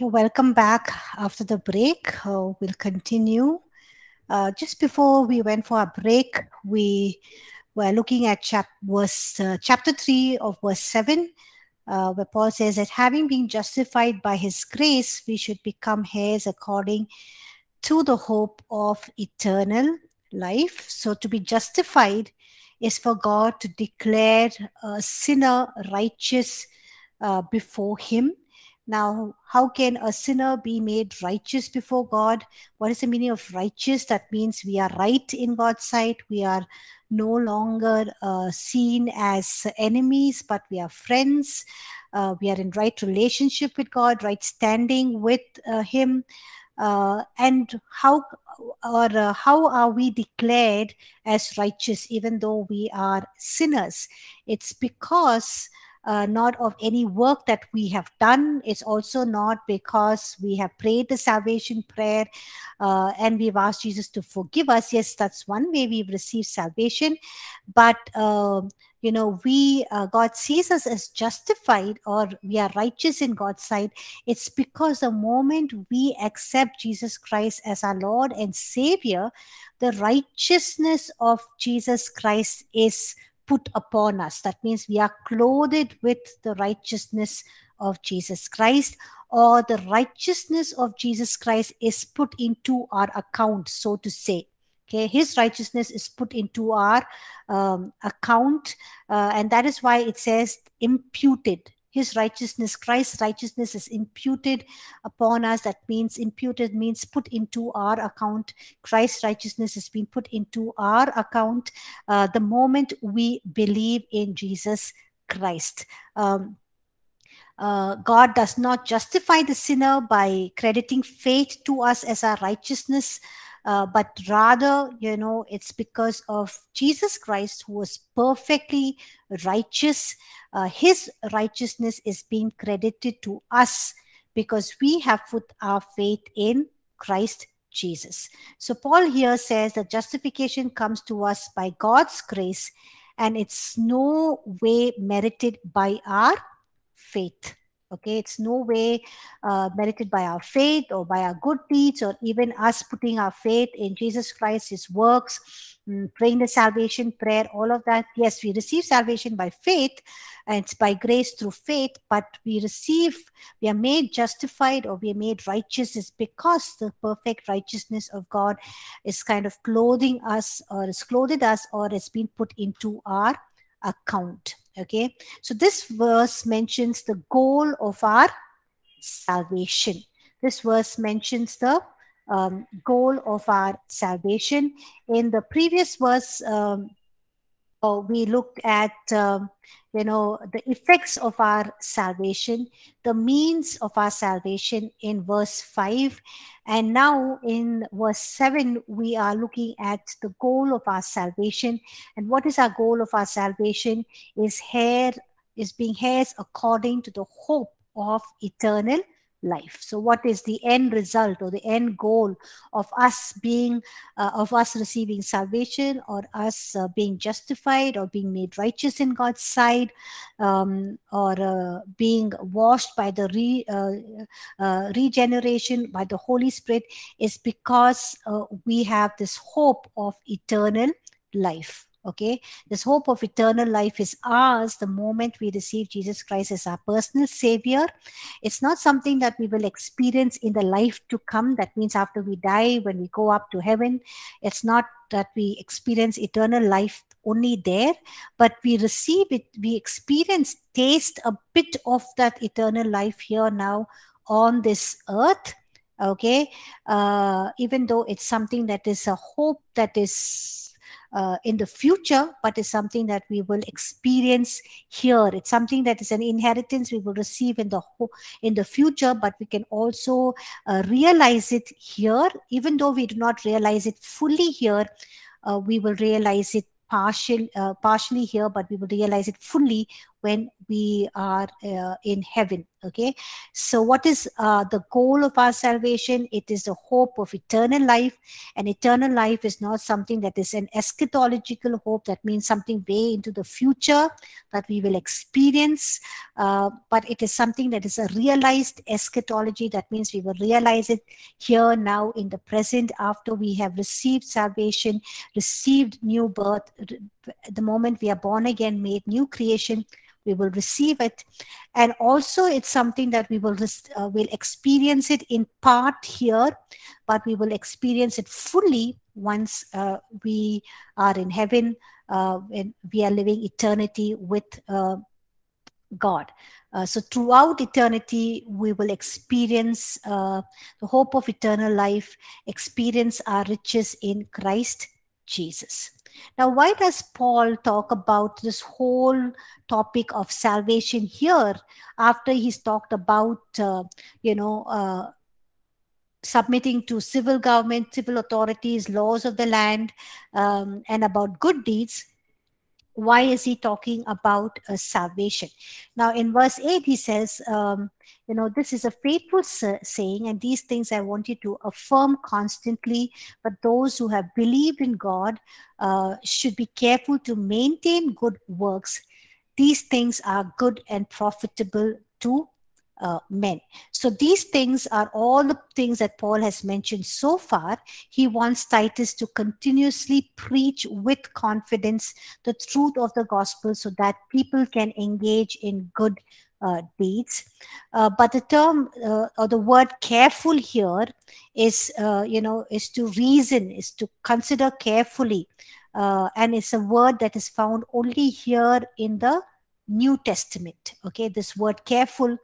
Okay, welcome back after the break. Uh, we'll continue. Uh, just before we went for a break, we were looking at chap- verse, uh, chapter 3 of verse 7, uh, where Paul says that having been justified by his grace, we should become heirs according to the hope of eternal life. So to be justified is for God to declare a sinner righteous uh, before him now, how can a sinner be made righteous before God? What is the meaning of righteous? That means we are right in God's sight. We are no longer uh, seen as enemies, but we are friends. Uh, we are in right relationship with God, right standing with uh, Him. Uh, and how or uh, how are we declared as righteous even though we are sinners? It's because uh, not of any work that we have done. It's also not because we have prayed the salvation prayer uh, and we've asked Jesus to forgive us. Yes, that's one way we've received salvation. But, uh, you know, we, uh, God sees us as justified or we are righteous in God's sight. It's because the moment we accept Jesus Christ as our Lord and Savior, the righteousness of Jesus Christ is put upon us. That means we are clothed with the righteousness of Jesus Christ, or the righteousness of Jesus Christ is put into our account, so to say. Okay, his righteousness is put into our um, account, uh, and that is why it says imputed his righteousness christ's righteousness is imputed upon us. That means imputed means put into our account. Christ's righteousness has been put into our account uh, the moment we believe in jesus christ. Um, uh, God does not justify the sinner by crediting faith to us as our righteousness, uh, but rather, you know, it's because of Jesus Christ who was perfectly righteous. Uh, his righteousness is being credited to us because we have put our faith in Christ Jesus. So, Paul here says that justification comes to us by God's grace and it's no way merited by our faith. Okay, it's no way uh, merited by our faith or by our good deeds or even us putting our faith in Jesus Christ, His works, mm, praying the salvation prayer, all of that. Yes, we receive salvation by faith and it's by grace through faith, but we receive, we are made justified or we are made righteous is because the perfect righteousness of God is kind of clothing us or is clothed us or has been put into our account. Okay, so this verse mentions the goal of our salvation. This verse mentions the um, goal of our salvation. In the previous verse, um, we looked at um, you know the effects of our salvation the means of our salvation in verse 5 and now in verse 7 we are looking at the goal of our salvation. And what is our goal of our salvation? Is hair is being heirs according to the hope of eternal life. So what is the end result or the end goal of us being uh, of us receiving salvation or us uh, being justified or being made righteous in god's sight um, or uh, being washed by the re, uh, uh, regeneration by the holy spirit is because uh, we have this hope of eternal life okay? This hope of eternal life is ours the moment we receive jesus christ as our personal savior. It's not something that we will experience in the life to come. That means after we die when we go up to heaven it's not that we experience eternal life only there but we receive it we experience taste a bit of that eternal life here now on this earth. Okay? Uh, even though it's something that is a hope that is uh, in the future, but is something that we will experience here. It's something that is an inheritance we will receive in the in the future, but we can also uh, realize it here, even though we do not realize it fully here. Uh, we will realize it partial, uh, partially here, but we will realize it fully when we are uh, in heaven okay? So what is uh, the goal of our salvation? It is the hope of eternal life and eternal life is not something that is an eschatological hope. That means something way into the future that we will experience uh, but it is something that is a realized eschatology. That means we will realize it here now in the present after we have received salvation received new birth the moment we are born again made new creation we will receive it. And also it's something that we will uh, will experience it in part here but we will experience it fully once uh, we are in heaven uh, when we are living eternity with uh, god. Uh, so throughout eternity we will experience uh, the hope of eternal life experience our riches in christ jesus now, why does Paul talk about this whole topic of salvation here after he's talked about, uh, you know, uh, submitting to civil government, civil authorities, laws of the land, um, and about good deeds? Why is he talking about uh, salvation? Now in verse 8 he says um, you know this is a faithful saying and these things i want you to affirm constantly but those who have believed in god uh, should be careful to maintain good works. These things are good and profitable to uh, men. So these things are all the things that Paul has mentioned so far. He wants Titus to continuously preach with confidence the truth of the gospel so that people can engage in good uh, deeds. Uh, but the term uh, or the word careful here is, uh, you know, is to reason, is to consider carefully. Uh, and it's a word that is found only here in the New Testament. Okay, this word careful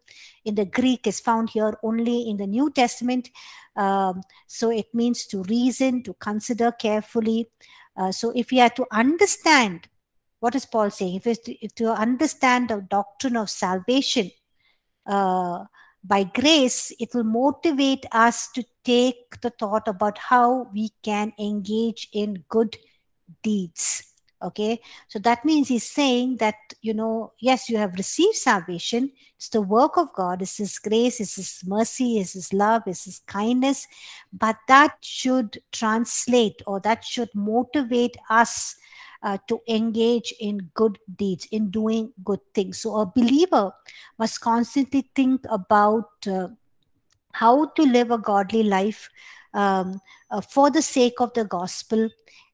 in the Greek is found here only in the New Testament. Um, so it means to reason, to consider carefully. Uh, so if we are to understand, what is Paul saying? If, to, if to understand the doctrine of salvation uh, by grace, it will motivate us to take the thought about how we can engage in good deeds okay? So that means he's saying that you know yes you have received salvation. It's the work of god. It's his grace. It's his mercy. It's his love. It's his kindness. But that should translate or that should motivate us uh, to engage in good deeds in doing good things. So a believer must constantly think about uh, how to live a godly life um, uh, for the sake of the gospel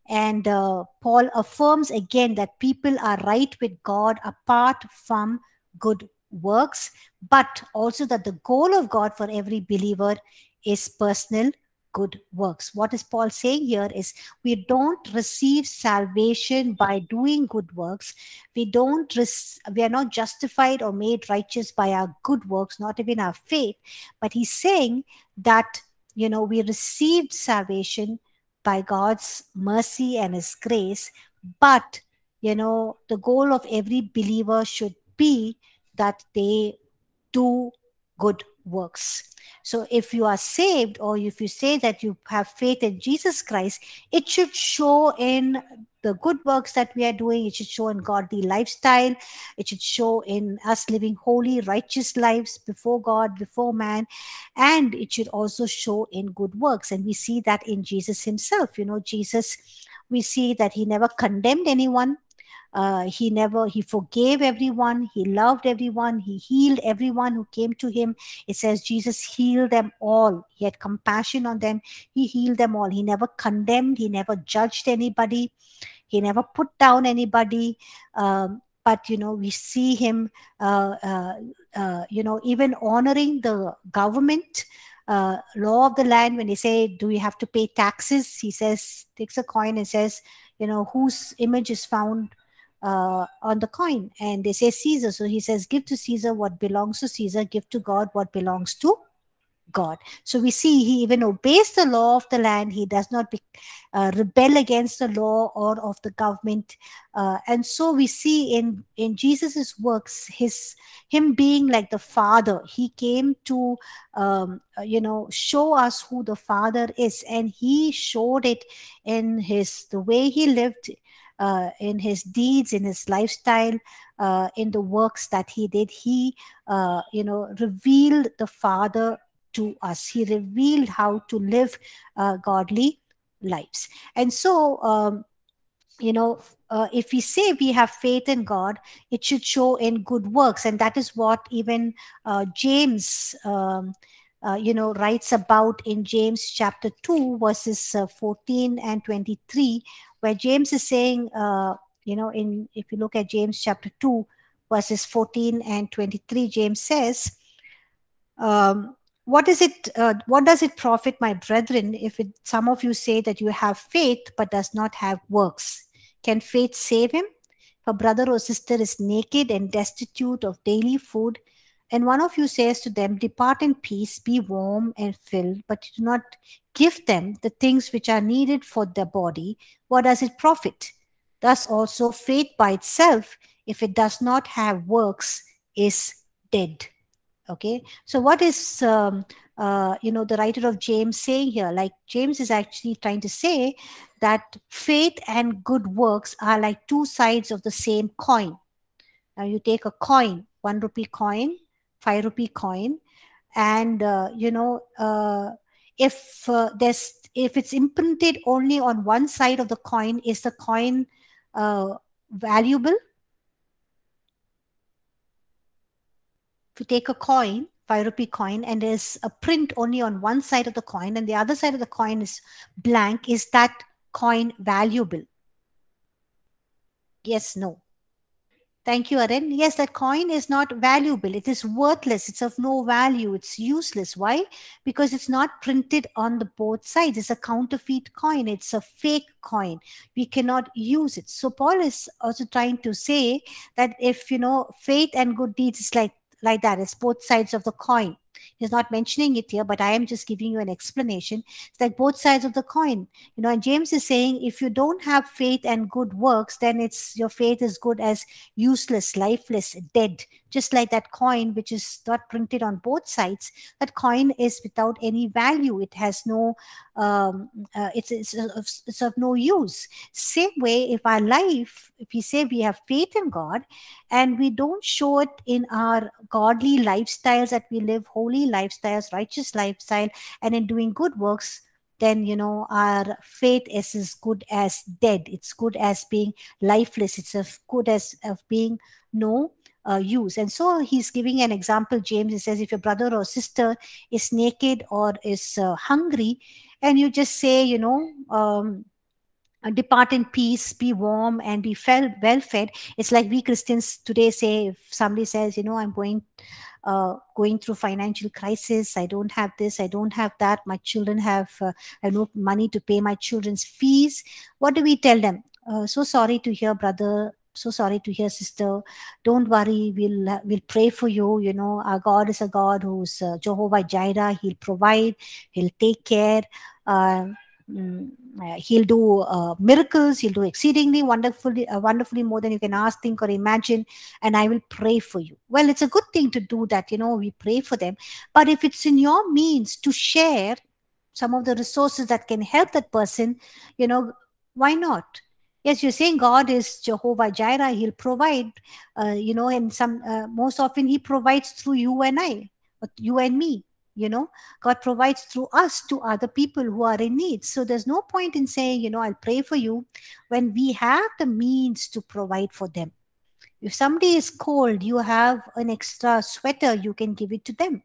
and uh, Paul affirms again that people are right with God apart from good works, but also that the goal of God for every believer is personal good works. What is Paul saying here is we don't receive salvation by doing good works. We don't we are not justified or made righteous by our good works, not even our faith. But he's saying that you know we received salvation by God's mercy and His grace. But, you know, the goal of every believer should be that they do good works. So if you are saved or if you say that you have faith in Jesus Christ, it should show in the good works that we are doing. It should show in godly lifestyle. It should show in us living holy, righteous lives before God, before man. And it should also show in good works. And we see that in Jesus himself. You know, Jesus, we see that he never condemned anyone uh, he never he forgave everyone he loved everyone he healed everyone who came to him. It says jesus healed them all. He had compassion on them. He healed them all. He never condemned he never judged anybody. He never put down anybody. Um, but you know we see him uh, uh, uh you know even honoring the government uh, law of the land. When they say do we have to pay taxes? He says takes a coin and says you know whose image is found uh, on the coin and they say Caesar. So he says, Give to Caesar what belongs to Caesar, give to God what belongs to God. So we see he even obeys the law of the land. He does not be, uh, rebel against the law or of the government. Uh, and so we see in in Jesus's works his him being like the Father. He came to um, uh, you know show us who the Father is, and he showed it in his the way he lived uh, in his deeds, in his lifestyle, uh, in the works that he did. He, uh, you know, revealed the Father to us. He revealed how to live uh, godly lives. And so, um, you know, uh, if we say we have faith in God, it should show in good works. And that is what even uh, James, um, uh, you know, writes about in James chapter 2, verses uh, 14 and 23, where James is saying, uh, you know, in if you look at James chapter 2, verses 14 and 23, James says, um, what is it uh, what does it profit my brethren if it, some of you say that you have faith but does not have works? Can faith save him? If a brother or sister is naked and destitute of daily food and one of you says to them depart in peace be warm and filled but do not give them the things which are needed for their body. What does it profit? Thus also faith by itself if it does not have works is dead. Okay? So what is um, uh, you know the writer of james saying here? Like james is actually trying to say that faith and good works are like two sides of the same coin. Now you take a coin one rupee coin five rupee coin and uh, you know uh, if uh, there's if it's imprinted only on one side of the coin is the coin uh, valuable if you take a coin, five rupee coin, and there's a print only on one side of the coin and the other side of the coin is blank, is that coin valuable? Yes, no. Thank you, Aren. Yes, that coin is not valuable. It is worthless. It's of no value. It's useless. Why? Because it's not printed on the both sides. It's a counterfeit coin. It's a fake coin. We cannot use it. So Paul is also trying to say that if, you know, faith and good deeds is like like that. It's both sides of the coin. He's not mentioning it here, but I am just giving you an explanation. It's like both sides of the coin. You know, and James is saying if you don't have faith and good works, then it's your faith is good as useless, lifeless, dead. Just like that coin, which is not printed on both sides, that coin is without any value. It has no, um, uh, it's, it's, it's of no use. Same way, if our life, if we say we have faith in God and we don't show it in our godly lifestyles that we live, holy lifestyles, righteous lifestyle, and in doing good works, then you know our faith is as good as dead it's good as being lifeless it's as good as of being no uh, use. And so he's giving an example, James. He says, if your brother or sister is naked or is uh, hungry, and you just say, you know, um, depart in peace, be warm, and be fed, well fed. It's like we Christians today say, if somebody says, you know, I'm going. Uh, going through financial crisis i don't have this i don't have that my children have uh, i no money to pay my children's fees what do we tell them uh, so sorry to hear brother so sorry to hear sister. Don't worry we'll we'll pray for you. You know our god is a god who's uh, jehovah jireh. He'll provide he'll take care. Uh, mm, uh he'll do uh, miracles. He'll do exceedingly wonderfully uh, wonderfully more than you can ask think or imagine. And i will pray for you. Well it's a good thing to do that you know we pray for them. But if it's in your means to share some of the resources that can help that person you know why not yes you're saying god is jehovah jireh. He'll provide uh, you know and some uh, most often he provides through you and i you and me you know. God provides through us to other people who are in need. So there's no point in saying you know i'll pray for you when we have the means to provide for them. If somebody is cold you have an extra sweater you can give it to them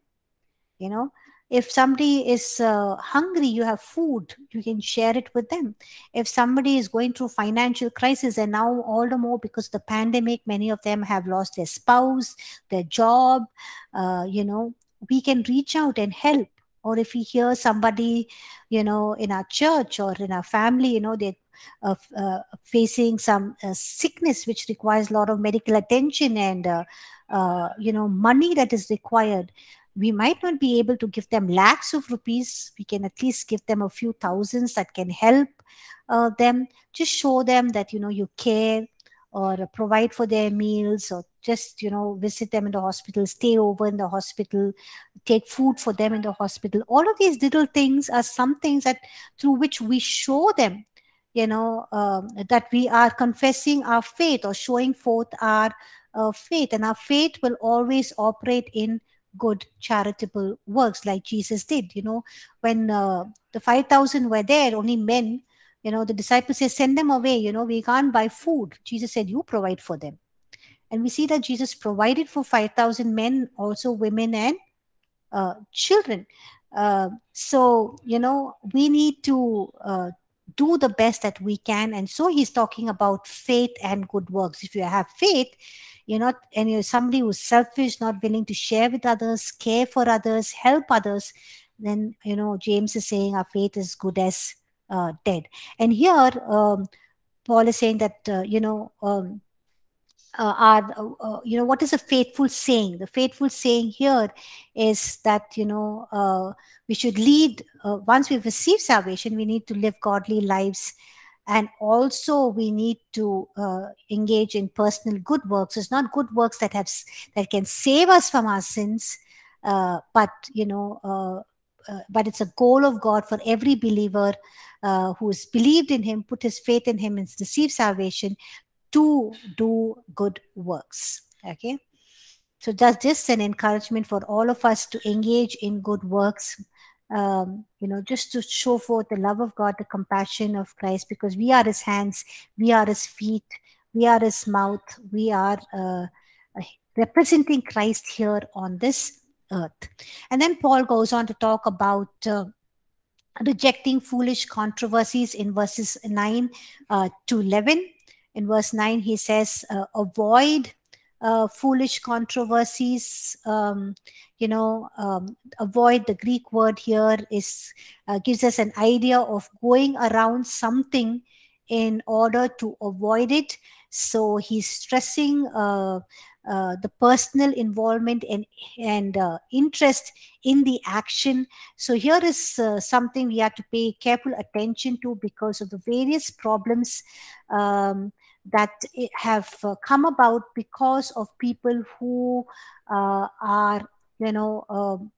you know if somebody is uh, hungry you have food you can share it with them. If somebody is going through financial crisis and now all the more because the pandemic many of them have lost their spouse their job uh, you know we can reach out and help. Or if we hear somebody you know in our church or in our family you know they uh, uh, facing some uh, sickness which requires a lot of medical attention and uh, uh, you know money that is required we might not be able to give them lakhs of rupees. We can at least give them a few thousands that can help uh, them. Just show them that you know you care or provide for their meals or just you know visit them in the hospital stay over in the hospital take food for them in the hospital. All of these little things are some things that through which we show them you know, um, that we are confessing our faith or showing forth our uh, faith, and our faith will always operate in good charitable works like Jesus did. You know, when uh, the 5,000 were there, only men, you know, the disciples said, send them away. You know, we can't buy food. Jesus said, you provide for them. And we see that Jesus provided for 5,000 men, also women and uh, children. Uh, so, you know, we need to uh, do the best that we can. And so he's talking about faith and good works. If you have faith, you're not, and you're somebody who's selfish, not willing to share with others, care for others, help others, then, you know, James is saying our faith is good as uh, dead. And here, um, Paul is saying that, uh, you know, um, uh, are uh, uh, you know what is a faithful saying the faithful saying here is that you know uh, we should lead once we've received salvation we need to live godly lives and also we need to uh, engage in personal good works it's not good works that have that can save us from our sins but you know but it's a goal of god for every believer uh, who has believed in him, put his faith in him, and received salvation to do good works. Okay. So that's just an encouragement for all of us to engage in good works. Um, you know, just to show forth the love of God, the compassion of Christ, because we are His hands, we are His feet, we are His mouth, we are uh, representing Christ here on this earth. And then Paul goes on to talk about uh, rejecting foolish controversies in verses 9 uh, to 11 in verse 9 he says uh, avoid uh, foolish controversies um, you know um, avoid the greek word here is uh, gives us an idea of going around something in order to avoid it. So he's stressing uh, uh, the personal involvement and and uh, interest in the action. So here is something we have to pay careful attention to because of the various problems um, that have uh, come about because of people who uh, are you know um,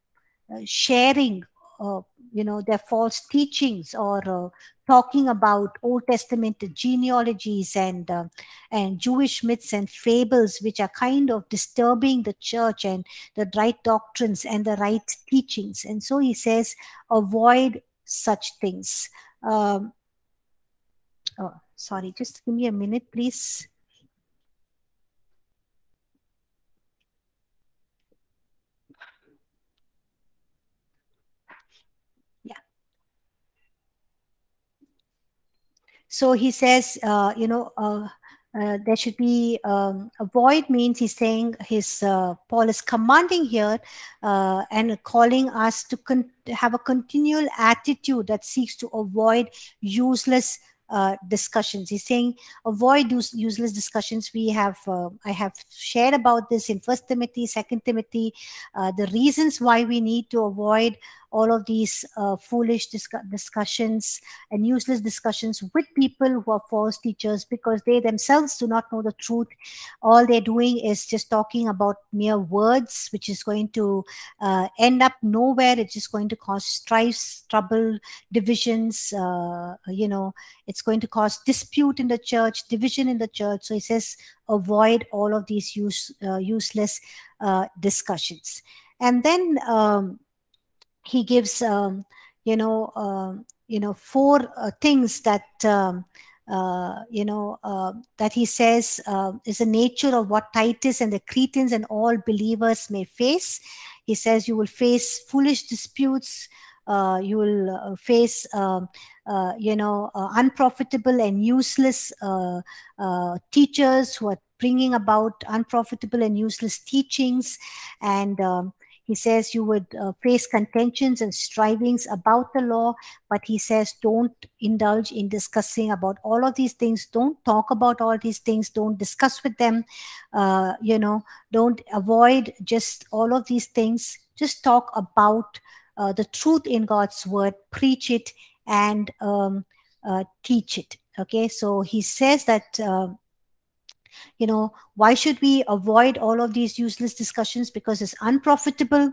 uh, sharing uh, you know their false teachings or uh, talking about old testament genealogies and uh, and jewish myths and fables which are kind of disturbing the church and the right doctrines and the right teachings. And so he says avoid such things. Um, oh, Sorry, just give me a minute, please. Yeah. So he says, uh, you know, uh, uh, there should be um, avoid means he's saying his uh, paul is commanding here uh, and calling us to have a continual attitude that seeks to avoid useless uh, discussions. He's saying avoid those useless discussions. We have uh, I have shared about this in First Timothy, Second Timothy, uh, the reasons why we need to avoid all of these uh, foolish discussions and useless discussions with people who are false teachers because they themselves do not know the truth. All they're doing is just talking about mere words, which is going to uh, end up nowhere. It's just going to cause strife, trouble, divisions. Uh, you know, it's going to cause dispute in the church, division in the church. So he says, avoid all of these use, uh, useless uh, discussions. And then um, he gives um, you know uh, you know four uh, things that um, uh, you know uh, that he says uh, is the nature of what Titus and the Cretans and all believers may face. He says you will face foolish disputes. Uh, you will face um, you know unprofitable and useless teachers who are bringing about unprofitable and useless teachings and um, he says you would uh, face contentions and strivings about the law, but he says don't indulge in discussing about all of these things. Don't talk about all these things. Don't discuss with them. Uh, you know, don't avoid just all of these things. Just talk about uh, the truth in God's word, preach it, and um, uh, teach it. Okay, so he says that uh, you know why should we avoid all of these useless discussions? Because it's unprofitable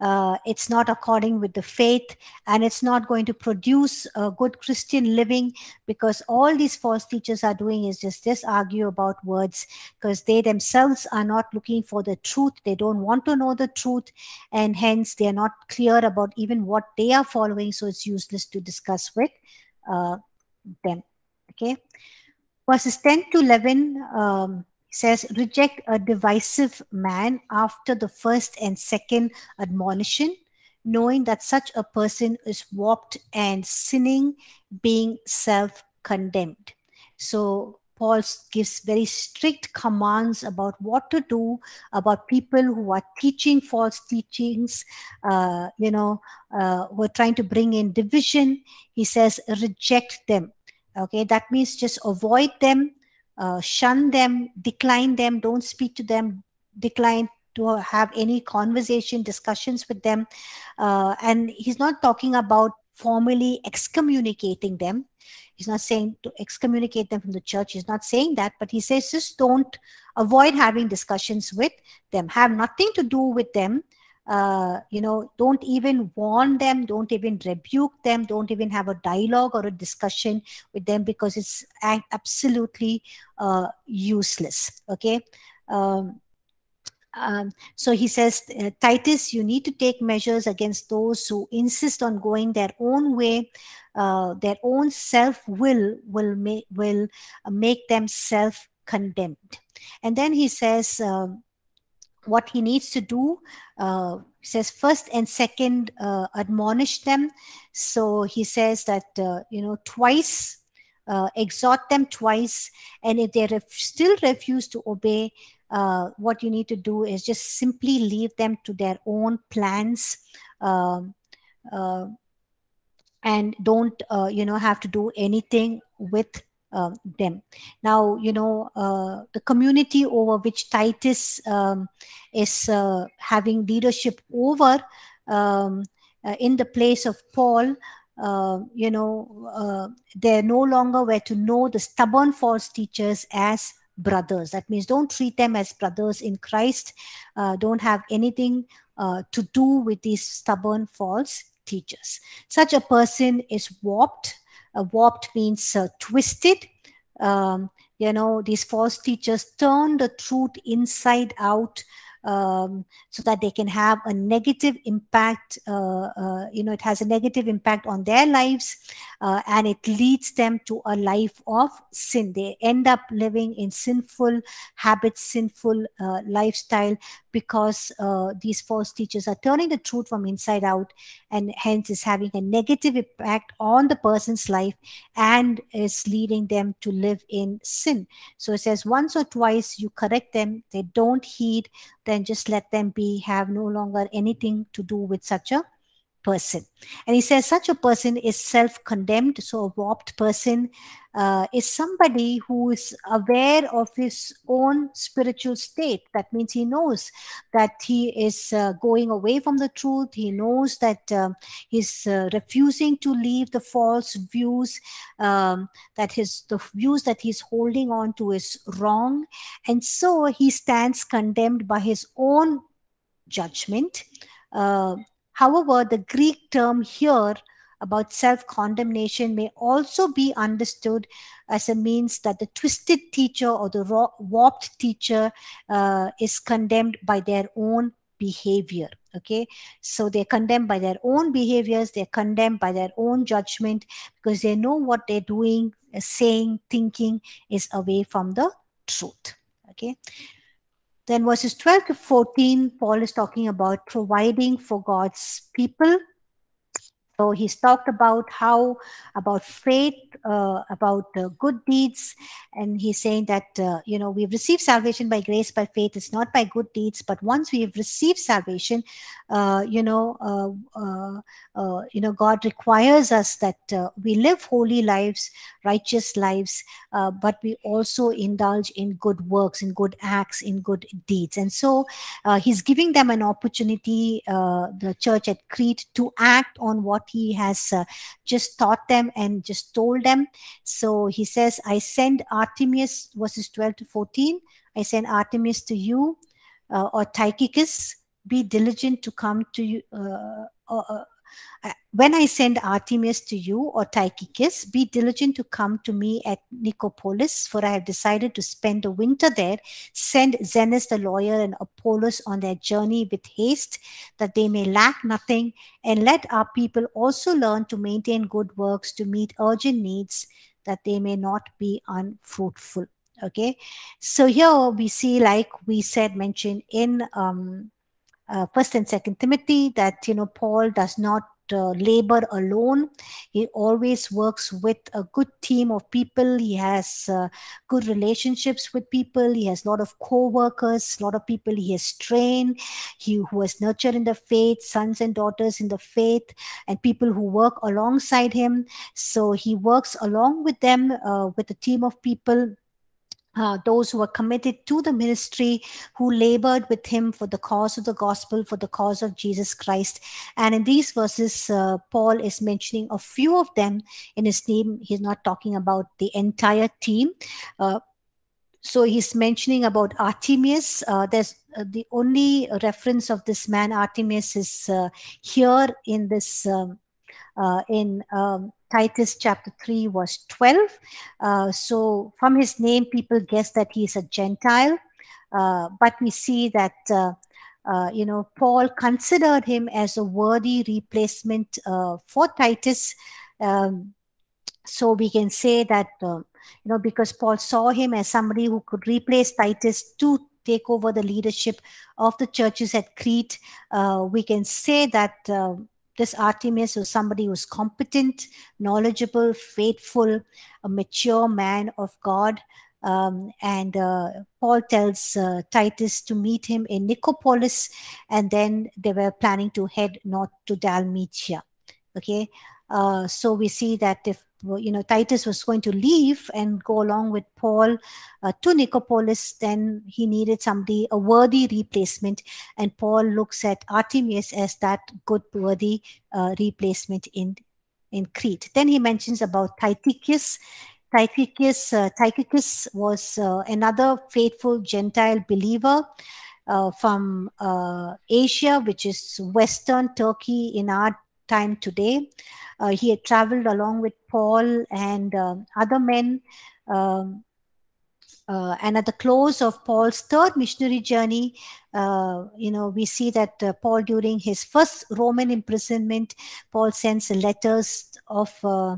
uh, it's not according with the faith and it's not going to produce a good christian living because all these false teachers are doing is just this argue about words because they themselves are not looking for the truth. They don't want to know the truth and hence they are not clear about even what they are following so it's useless to discuss with uh, them okay verses 10 to 11 um, says reject a divisive man after the first and second admonition knowing that such a person is warped and sinning being self-condemned. So paul gives very strict commands about what to do about people who are teaching false teachings uh, you know uh, who are trying to bring in division. He says reject them okay that means just avoid them uh, shun them, decline them, don't speak to them, decline to have any conversation, discussions with them. Uh, and he's not talking about formally excommunicating them. He's not saying to excommunicate them from the church. He's not saying that, but he says just don't avoid having discussions with them. Have nothing to do with them uh, you know, don't even warn them, don't even rebuke them, don't even have a dialogue or a discussion with them because it's absolutely uh, useless. Okay. Um, um, so he says, uh, Titus, you need to take measures against those who insist on going their own way. Uh, their own self will will make will make them self condemned. And then he says, um, what he needs to do uh, says first and second uh, admonish them. So he says that uh, you know twice uh, exhort them twice. And if they ref- still refuse to obey uh, what you need to do is just simply leave them to their own plans um, uh, and don't you know have to do anything with um, them. Now, you know, uh, the community over which Titus um, is uh, having leadership over um, uh, in the place of Paul, uh, you know, uh, they're no longer where to know the stubborn false teachers as brothers. That means don't treat them as brothers in Christ. Don't have anything to do with these stubborn false teachers. Such a person is warped warped means uh, twisted. Um, you know, these false teachers turn the truth inside out um, so that they can have a negative impact. Uh, uh, you know, it has a negative impact on their lives uh, and it leads them to a life of sin. They end up living in sinful habits, sinful uh, lifestyle because these false teachers are turning the truth from inside out and hence is having a negative impact on the person's life and is leading them to live in sin. So it says once or twice you correct them, they don't heed, then just let them be, have no longer anything to do with such a person. And he says such a person is self condemned. So, a warped person uh, is somebody who is aware of his own spiritual state. That means he knows that he is uh, going away from the truth. He knows that uh, he's uh, refusing to leave the false views, um, that his the views that he's holding on to is wrong. And so he stands condemned by his own judgment. Uh, However, the Greek term here about self condemnation may also be understood as a means that the twisted teacher or the warped teacher uh, is condemned by their own behavior okay? So they're condemned by their own behaviors they're condemned by their own judgment because they know what they're doing saying thinking is away from the truth okay then verses 12 to 14, Paul is talking about providing for God's people so he's talked about how, about faith, uh, about uh, good deeds. And he's saying that, uh, you know, we've received salvation by grace, by faith. It's not by good deeds. But once we've received salvation, uh, you know, uh, uh, you know, God requires us that we live holy lives, righteous lives, but we also indulge in good works, in good acts, in good deeds. And so he's giving them an opportunity, the church at Crete, to act on what he has uh, just taught them and just told them. So he says, I send Artemas, verses 12 to 14. I send Artemas to you uh, or Tychicus, be diligent to come to you. Uh, uh, when I send Artemas to you or Tychicus, be diligent to come to me at Nicopolis, for I have decided to spend the winter there. Send Zenas the lawyer and Apollos on their journey with haste, that they may lack nothing, and let our people also learn to maintain good works to meet urgent needs, that they may not be unfruitful. Okay, so here we see, like we said, mentioned in um, uh, first and second timothy that you know paul does not uh, labor alone. He always works with a good team of people. He has uh, good relationships with people. He has a lot of co-workers a lot of people he has trained he who has nurtured in the faith sons and daughters in the faith and people who work alongside him. So he works along with them uh, with a team of people uh, those who are committed to the ministry, who labored with him for the cause of the gospel, for the cause of Jesus Christ. And in these verses, uh, Paul is mentioning a few of them in his name. He's not talking about the entire team. Uh, so he's mentioning about Artemas. Uh, there's uh, the only reference of this man, Artemas, is uh, here in this um, uh, in um, Titus chapter 3, verse 12. Uh, so, from his name, people guess that he is a Gentile, uh, but we see that. Uh, uh, you know, Paul considered him as a worthy replacement uh, for Titus. Um, so we can say that, you know, because Paul saw him as somebody who could replace Titus to take over the leadership of the churches at Crete, we can say that this Artemas was somebody who's competent, knowledgeable, faithful, a mature man of God. Um, and uh, Paul tells uh, Titus to meet him in Nicopolis, and then they were planning to head north to Dalmatia. Okay, uh, so we see that if you know Titus was going to leave and go along with Paul uh, to Nicopolis, then he needed somebody a worthy replacement, and Paul looks at Artemas as that good worthy uh, replacement in in Crete. Then he mentions about Tychicus. Tychicus, uh, Tychicus was uh, another faithful Gentile believer. Uh, from uh, Asia, which is Western Turkey in our time today. Uh, he had traveled along with Paul and um, other men. Um, uh, and at the close of Paul's third missionary journey, uh, you know, we see that uh, Paul, during his first Roman imprisonment, Paul sends letters of uh,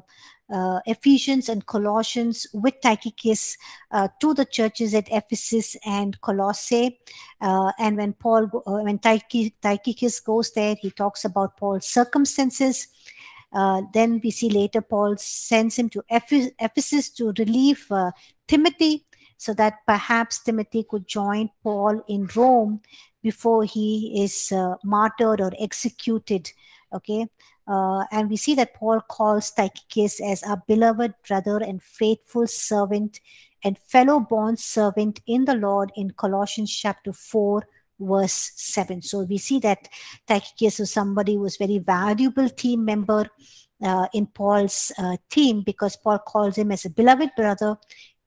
uh, Ephesians and Colossians with Tychicus uh, to the churches at Ephesus and Colossae. And when Paul, when Tychicus goes there, he talks about Paul's circumstances. Uh, then we see later Paul sends him to Ephesus to relieve uh, Timothy so that perhaps Timothy could join Paul in Rome before he is martyred or executed. Okay, uh, and we see that Paul calls Tychicus as a beloved brother and faithful servant and fellow bond servant in the Lord in Colossians chapter 4, verse 7. So we see that Tychicus was somebody who was very valuable team member uh, in Paul's uh, team because Paul calls him as a beloved brother,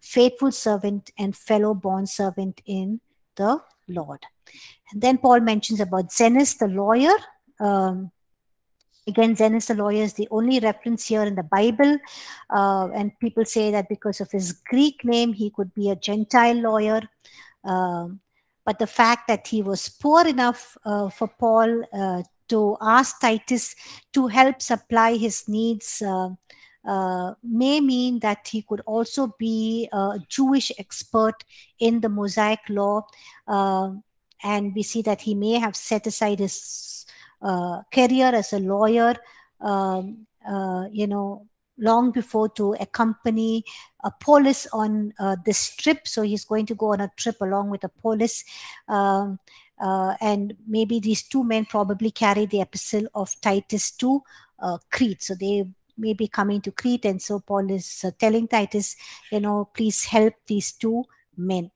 faithful servant, and fellow born servant in the Lord. And then Paul mentions about Zenas, the lawyer. Um, Again, Zenas the lawyer is the only reference here in the Bible. Uh, and people say that because of his Greek name, he could be a Gentile lawyer. Um, but the fact that he was poor enough uh, for Paul uh, to ask Titus to help supply his needs uh, may mean that he could also be a Jewish expert in the Mosaic law. Uh, and we see that he may have set aside his uh, career as a lawyer, um, uh, you know, long before to accompany Apollos on uh, this trip. So he's going to go on a trip along with Apollos. Um, uh, and maybe these two men probably carry the epistle of Titus to uh, Crete. So they may be coming to Crete. And so Paul is uh, telling Titus, you know, please help these two men.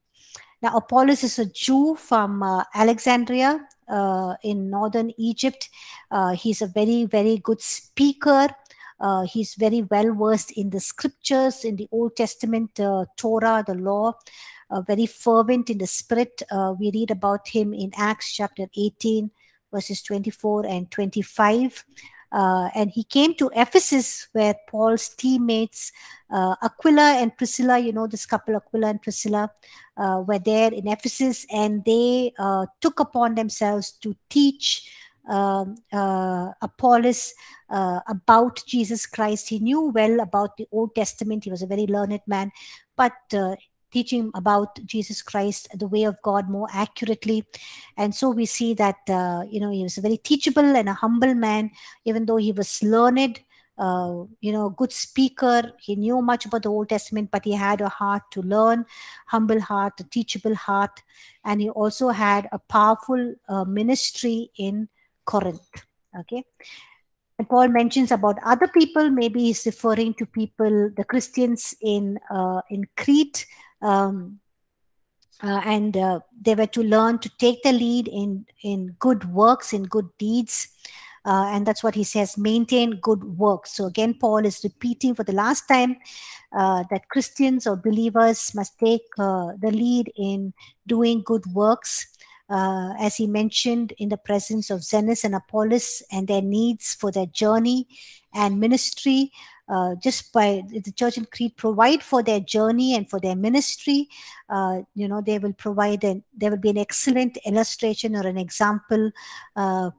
Now, Apollos is a Jew from uh, Alexandria uh, in northern Egypt. Uh, he's a very, very good speaker. Uh, he's very well versed in the scriptures, in the Old Testament, uh, Torah, the law. very fervent in the spirit. We read about him in Acts chapter 18, verses 24 and 25. Uh, and he came to Ephesus, where Paul's teammates, uh, Aquila and Priscilla, you know, this couple, Aquila and Priscilla, uh, were there in Ephesus, and they uh, took upon themselves to teach um, uh, Apollos uh, about Jesus Christ. He knew well about the Old Testament. He was a very learned man, but teaching about Jesus Christ, the way of God, more accurately. And so we see that, uh, you know, he was a very teachable and a humble man, even though he was learned, uh, you know, a good speaker. He knew much about the Old Testament, but he had a heart to learn, humble heart, a teachable heart. And he also had a powerful uh, ministry in Corinth. Okay. And Paul mentions about other people, maybe he's referring to people, the Christians in uh, in Crete, um, uh, and uh, they were to learn to take the lead in in good works in good deeds. Uh, and that's what he says maintain good works. So again paul is repeating for the last time uh, that christians or believers must take uh, the lead in doing good works. Uh, as he mentioned in the presence of zenas and apollos and their needs for their journey and ministry uh, just by the church in Crete provide for their journey and for their ministry. Uh, you know, they will provide and there will be an excellent illustration or an example uh,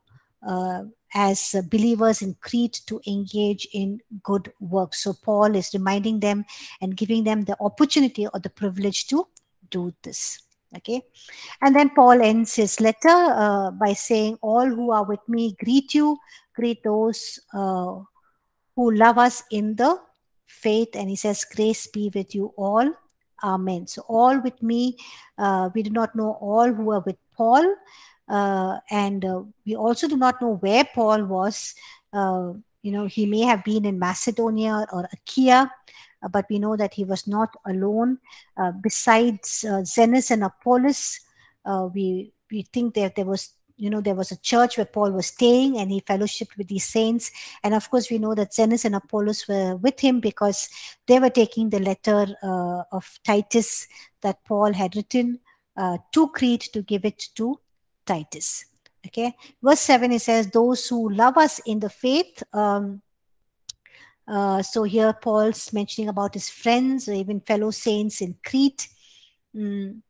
uh as believers in Crete to engage in good work. So Paul is reminding them and giving them the opportunity or the privilege to do this. Okay, and then Paul ends his letter uh, by saying, "All who are with me greet you. Greet those." Uh, who love us in the faith. And he says, Grace be with you all. Amen. So, all with me. Uh, we do not know all who are with Paul. Uh, and uh, we also do not know where Paul was. Uh, you know, he may have been in Macedonia or Achaia, uh, but we know that he was not alone. Uh, besides Zenas and Apollos, we we think that there was you know, there was a church where Paul was staying and he fellowshiped with these saints. And of course, we know that Zenas and Apollos were with him because they were taking the letter uh, of Titus that Paul had written uh, to Crete to give it to Titus. Okay. Verse 7, it says, Those who love us in the faith. Um, uh, so here Paul's mentioning about his friends or even fellow saints in Crete. Mm.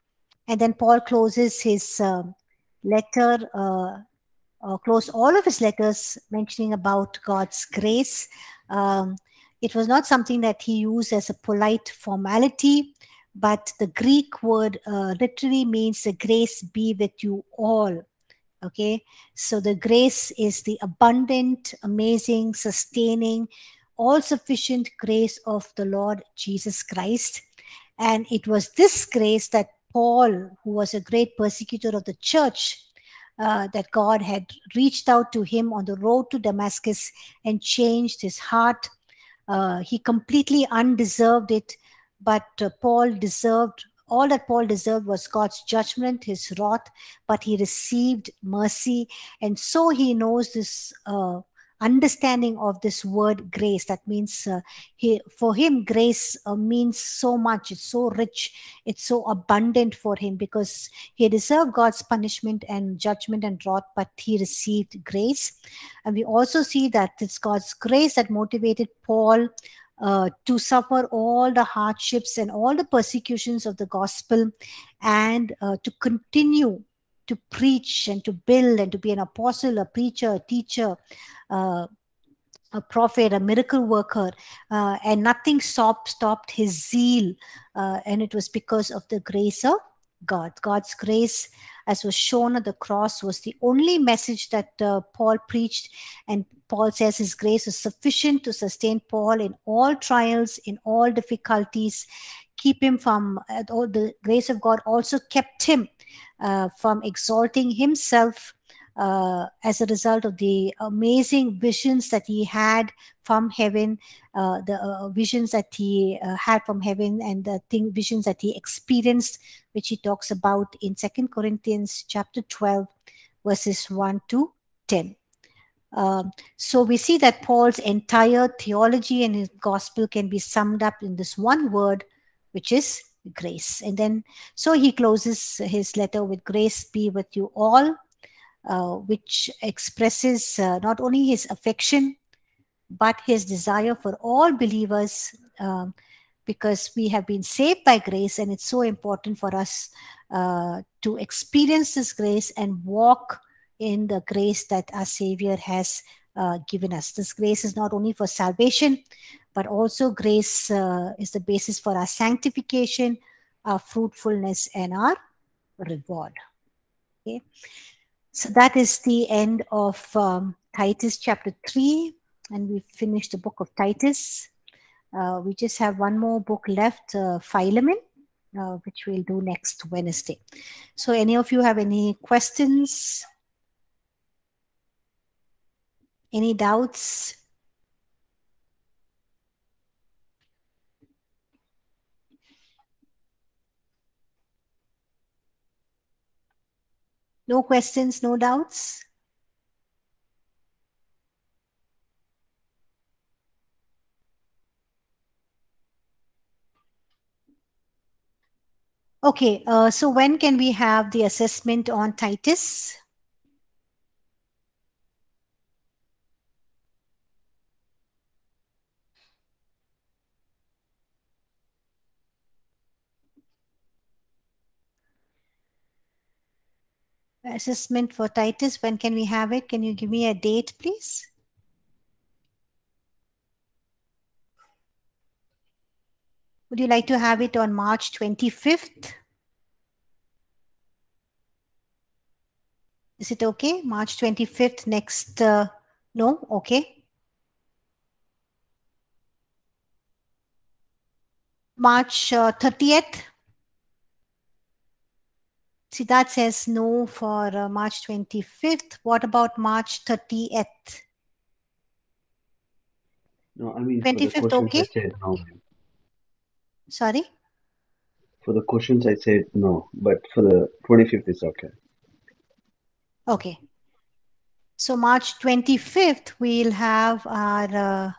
And then Paul closes his um, letter, uh, closed all of his letters mentioning about God's grace. Um, it was not something that he used as a polite formality, but the Greek word uh, literally means the grace be with you all. Okay, so the grace is the abundant, amazing, sustaining, all sufficient grace of the Lord Jesus Christ. And it was this grace that Paul, who was a great persecutor of the church, uh, that God had reached out to him on the road to Damascus and changed his heart. Uh, he completely undeserved it, but uh, Paul deserved all that Paul deserved was God's judgment, his wrath, but he received mercy. And so he knows this uh, understanding of this word grace that means uh, he for him grace uh, means so much. It's so rich. It's so abundant for him because he deserved god's punishment and judgment and wrath but he received grace. And we also see that it's god's grace that motivated paul uh, to suffer all the hardships and all the persecutions of the gospel and uh, to continue to preach and to build and to be an apostle, a preacher, a teacher, uh, a prophet, a miracle worker, uh, and nothing stopped stopped his zeal, uh, and it was because of the grace of God. God's grace, as was shown at the cross, was the only message that uh, Paul preached, and Paul says his grace is sufficient to sustain Paul in all trials, in all difficulties, keep him from uh, the grace of God also kept him uh, from exalting himself uh, as a result of the amazing visions that he had from heaven, uh, the uh, visions that he uh, had from heaven, and the thing visions that he experienced, which he talks about in Second Corinthians chapter twelve, verses one to ten. Um, so we see that Paul's entire theology and his gospel can be summed up in this one word, which is grace. And then, so he closes his letter with grace be with you all, uh, which expresses uh, not only his affection, but his desire for all believers um, because we have been saved by grace and it's so important for us uh, to experience this grace and walk in the grace that our savior has uh, given us this grace is not only for salvation but also grace uh, is the basis for our sanctification our fruitfulness and our reward okay so that is the end of um, titus chapter 3 and we've finished the book of titus uh, we just have one more book left, uh, Philemon, uh, which we'll do next Wednesday. So, any of you have any questions? Any doubts? No questions, no doubts? Okay, uh, so when can we have the assessment on Titus? Assessment for Titus, when can we have it? Can you give me a date, please? Would you like to have it on March 25th? Is it okay? March 25th next, uh, no? Okay. March uh, 30th. See, that says no for uh, March 25th. What about March 30th? No, I mean, 25th, okay? No. Sorry? For the questions, I said no, but for the 25th, it's okay. Okay. So March 25th, we'll have our uh,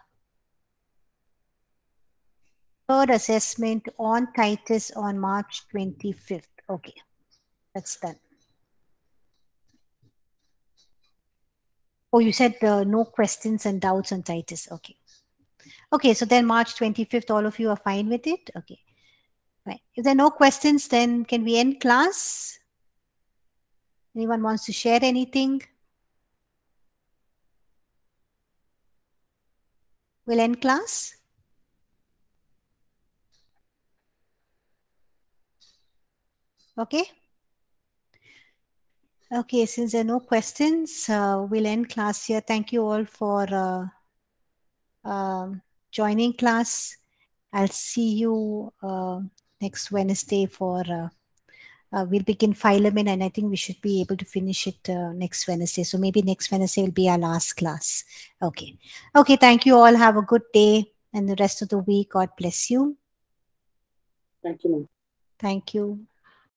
third assessment on Titus on March 25th. Okay, that's done. Oh, you said uh, no questions and doubts on Titus. Okay. Okay, so then March 25th, all of you are fine with it? Okay. Right. If there are no questions, then can we end class? Anyone wants to share anything? We'll end class. Okay. Okay, since there are no questions, uh, we'll end class here. Thank you all for uh, um, joining class. I'll see you uh, next Wednesday for, uh, uh, we'll begin Philemon and I think we should be able to finish it uh, next Wednesday. So maybe next Wednesday will be our last class. Okay. Okay. Thank you all. Have a good day and the rest of the week. God bless you. Thank you. Thank you.